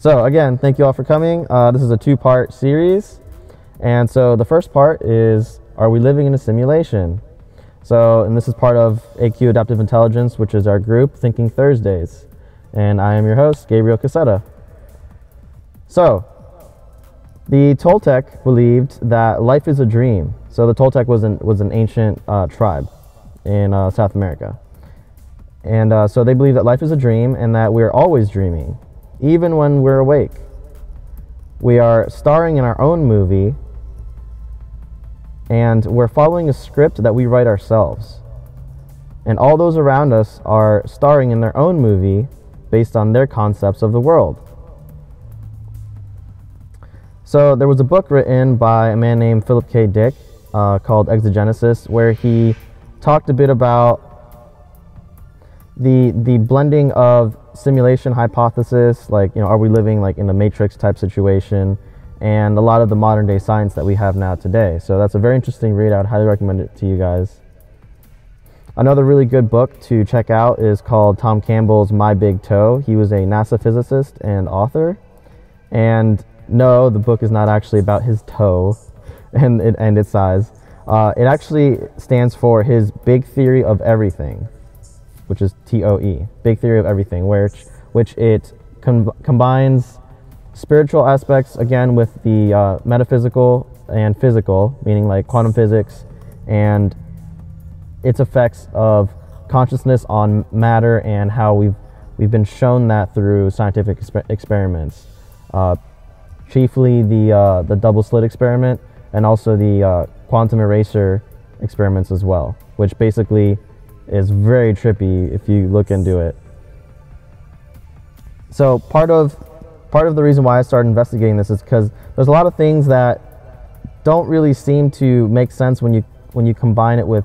So again, thank you all for coming. Uh, this is a two-part series, and so the first part is: Are we living in a simulation? So, and this is part of AQ Adaptive Intelligence, which is our group Thinking Thursdays, and I am your host, Gabriel Casetta. So, the Toltec believed that life is a dream. So the Toltec was an was an ancient uh, tribe in uh, South America, and uh, so they believe that life is a dream and that we're always dreaming even when we're awake. We are starring in our own movie and we're following a script that we write ourselves. And all those around us are starring in their own movie based on their concepts of the world. So there was a book written by a man named Philip K. Dick uh, called Exegesis, where he talked a bit about the the blending of simulation hypothesis, like, you know, are we living like in a matrix type situation, and a lot of the modern day science that we have now today. So that's a very interesting read. I would highly recommend it to you guys. Another really good book to check out is called Tom Campbell's My Big Toe. He was a NASA physicist and author. And no, the book is not actually about his toe and, and its size. Uh, it actually stands for his big theory of everything which is TOE, Big Theory of Everything, which, which it com- combines spiritual aspects again with the uh, metaphysical and physical, meaning like quantum physics and its effects of consciousness on matter and how we've we've been shown that through scientific exper- experiments, uh, chiefly the uh, the double slit experiment and also the uh, quantum eraser experiments as well, which basically is very trippy if you look into it. So part of part of the reason why I started investigating this is because there's a lot of things that don't really seem to make sense when you when you combine it with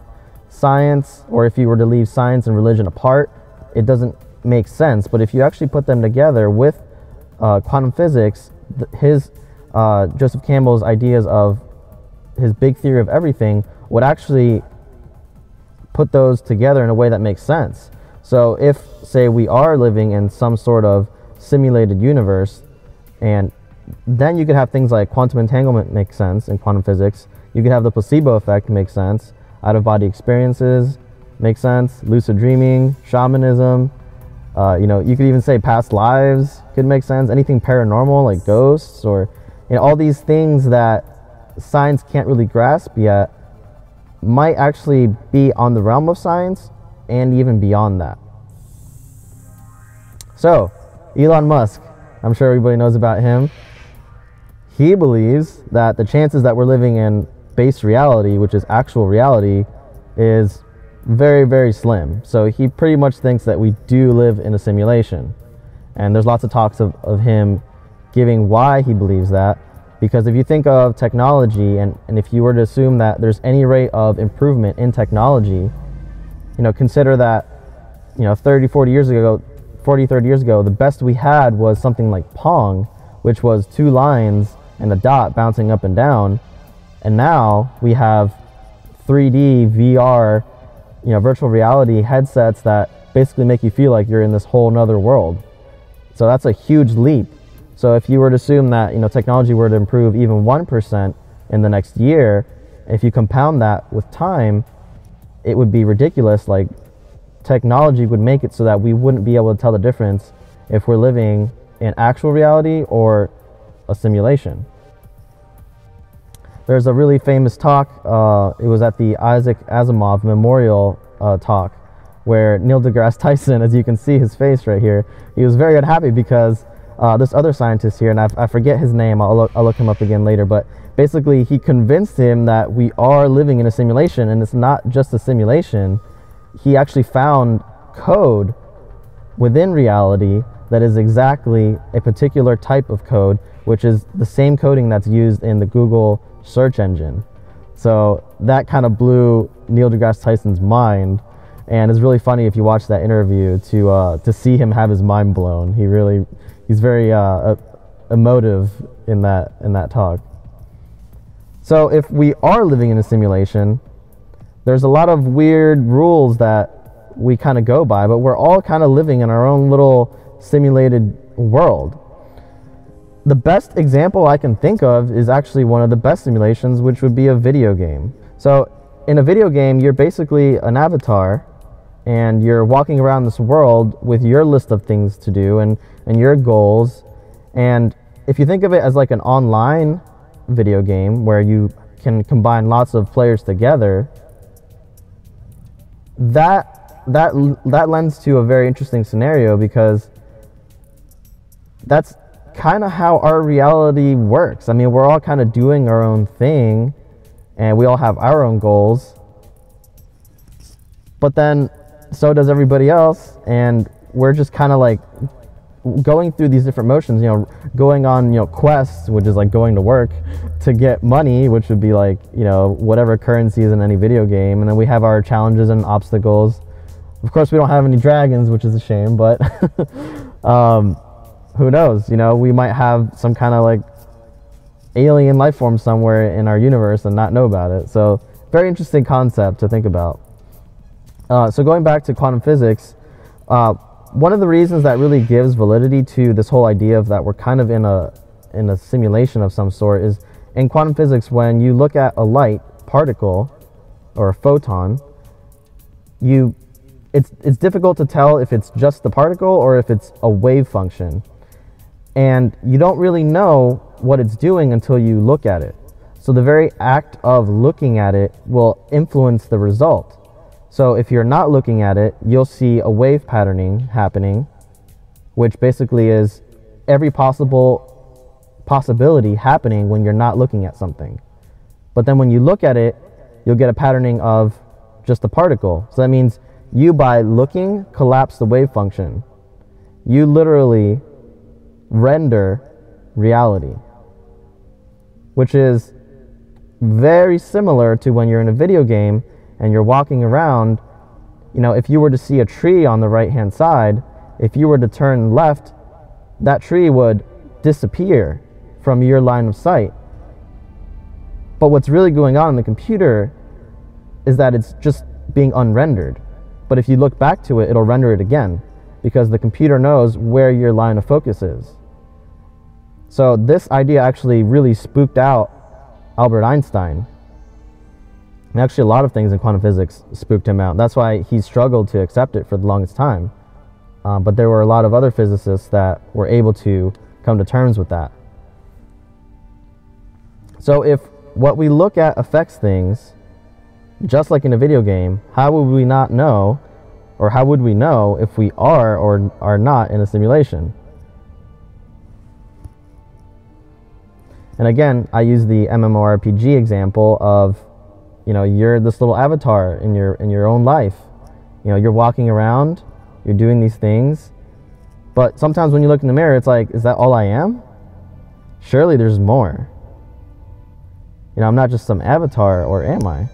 science or if you were to leave science and religion apart it doesn't make sense but if you actually put them together with uh, quantum physics his uh, joseph campbell's ideas of his big theory of everything would actually put those together in a way that makes sense. So if, say, we are living in some sort of simulated universe, and then you could have things like quantum entanglement make sense in quantum physics. You could have the placebo effect make sense. Out of body experiences make sense. Lucid dreaming, shamanism. Uh, you know, you could even say past lives could make sense. Anything paranormal like ghosts or you know, all these things that science can't really grasp yet might actually be on the realm of science and even beyond that. So, Elon Musk, I'm sure everybody knows about him. He believes that the chances that we're living in base reality, which is actual reality, is very, very slim. So he pretty much thinks that we do live in a simulation. And there's lots of talks of, of him giving why he believes that. Because if you think of technology and, and if you were to assume that there's any rate of improvement in technology, you know, consider that, you know, 30, 40 years ago, 40, 30 years ago, the best we had was something like Pong, which was two lines and a dot bouncing up and down. And now we have 3D, VR, you know, virtual reality headsets that basically make you feel like you're in this whole nother world. So that's a huge leap so if you were to assume that you know technology were to improve even 1% in the next year, if you compound that with time, it would be ridiculous. Like technology would make it so that we wouldn't be able to tell the difference if we're living in actual reality or a simulation. There's a really famous talk. Uh, it was at the Isaac Asimov Memorial uh, talk, where Neil deGrasse Tyson, as you can see his face right here, he was very unhappy because uh, this other scientist here, and I, I forget his name, I'll look, I'll look him up again later, but basically he convinced him that we are living in a simulation and it's not just a simulation. He actually found code within reality that is exactly a particular type of code, which is the same coding that's used in the Google search engine. So that kind of blew Neil deGrasse Tyson's mind, and it's really funny if you watch that interview to uh, to see him have his mind blown. He really he's very uh, emotive in that in that talk. So if we are living in a simulation, there's a lot of weird rules that we kind of go by, but we're all kind of living in our own little simulated world. the best example I can think of is actually one of the best simulations, which would be a video game. So, in a video game, you're basically an avatar and you're walking around this world with your list of things to do and, and your goals. And if you think of it as like an online video game where you can combine lots of players together, that that that lends to a very interesting scenario because that's kind of how our reality works. I mean, we're all kind of doing our own thing and we all have our own goals. But then so does everybody else and we're just kind of like going through these different motions, you know, going on, you know, quests, which is like going to work to get money, which would be like, you know, whatever currency is in any video game. And then we have our challenges and obstacles. Of course, we don't have any dragons, which is a shame, but um, who knows? You know, we might have some kind of like alien life form somewhere in our universe and not know about it. So, very interesting concept to think about. Uh, so, going back to quantum physics, uh, one of the reasons that really gives validity to this whole idea of that we're kind of in a in a simulation of some sort is in quantum physics when you look at a light particle or a photon you it's it's difficult to tell if it's just the particle or if it's a wave function. And you don't really know what it's doing until you look at it. So the very act of looking at it will influence the result so if you're not looking at it, you'll see a wave patterning happening, which basically is every possible possibility happening when you're not looking at something. But then when you look at it, you'll get a patterning of just a particle. So that means you, by looking, collapse the wave function. You literally render reality, which is very similar to when you're in a video game and you're walking around, you know, if you were to see a tree on the right hand side, if you were to turn left, that tree would disappear from your line of sight. But what's really going on in the computer is that it's just being unrendered. But if you look back to it, it'll render it again because the computer knows where your line of focus is. So this idea actually really spooked out Albert Einstein and actually, a lot of things in quantum physics spooked him out. That's why he struggled to accept it for the longest time. Um, but there were a lot of other physicists that were able to come to terms with that. So, if what we look at affects things, just like in a video game, how would we not know, or how would we know if we are or are not in a simulation? And again, I use the MMORPG example of you know you're this little avatar in your in your own life. You know you're walking around you're doing these things. But sometimes when you look in the mirror it's like is that all i am? Surely there's more. You know i'm not just some avatar or am i?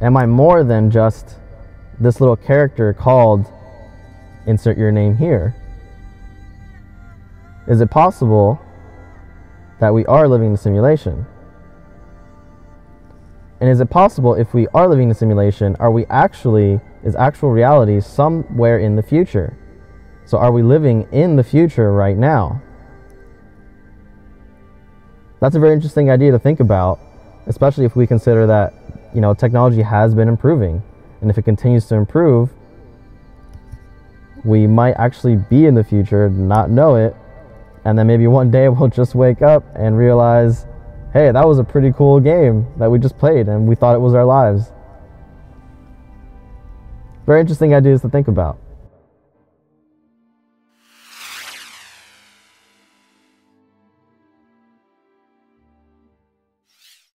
Am i more than just this little character called insert your name here? Is it possible that we are living in a simulation? And is it possible if we are living in a simulation, are we actually, is actual reality somewhere in the future? So are we living in the future right now? That's a very interesting idea to think about, especially if we consider that, you know, technology has been improving. And if it continues to improve, we might actually be in the future, not know it, and then maybe one day we'll just wake up and realize, hey, that was a pretty cool game that we just played and we thought it was our lives. Very interesting ideas to think about.